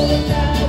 Lord.